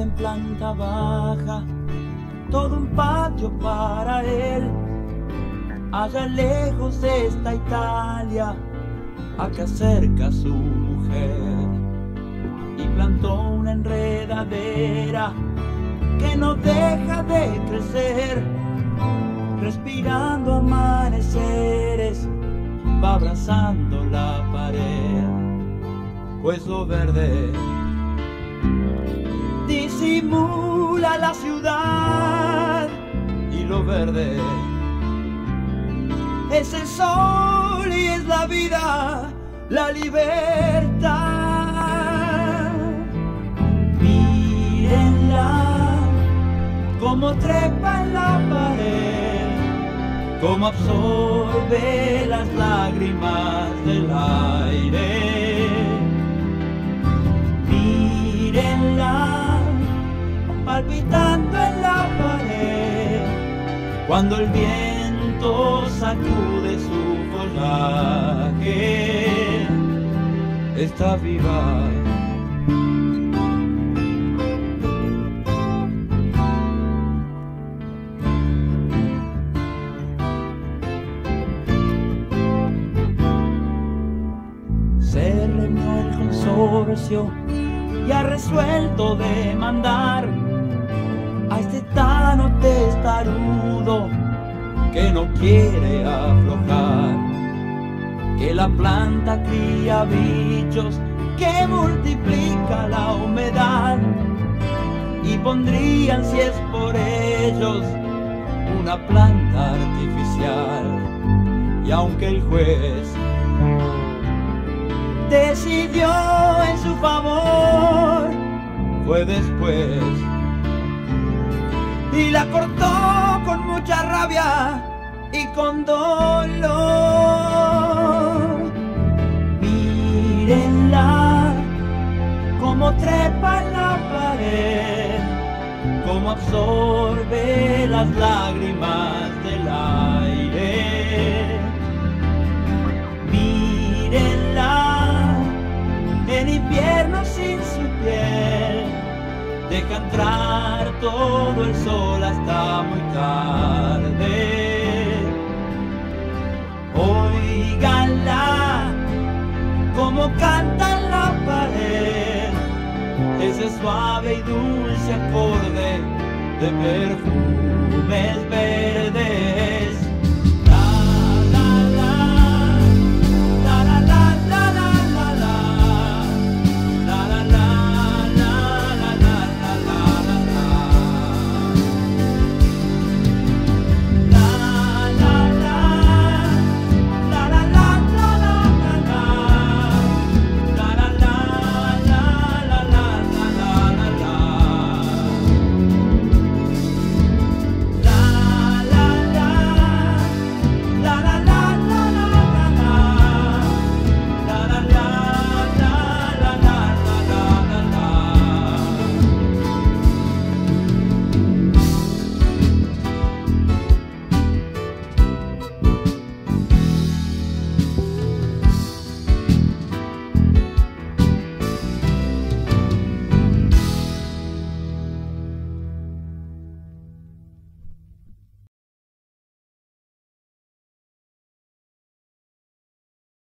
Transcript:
en planta baja, todo un patio para él. Allá lejos está Italia, acá cerca su mujer. Y plantó una enredadera que no deja de crecer, respirando amaneceres, va abrazando la pared. Pues lo verde disimula la ciudad y lo verde es el sol y es la vida, la libertad. Mírenla como trepa en la pared, como absorbe las lágrimas del aire. Palpitando en la pared, cuando el viento sacude su follaje, está viva. Se reunió el consorcio y ha resuelto demandar a este tano testarudo que no quiere aflojar. Que la planta cría bichos que multiplica la humedad y pondrían si es por ellos una planta artificial. Y aunque el juez decidió en su favor, fue después y la cortó con mucha rabia y con dolor. Mírenla como trepa en la pared, como absorbe las lágrimas del aire. Deja entrar todo el sol hasta muy tarde. Oiganla como canta la pared, ese suave y dulce acorde de perfumes verdes.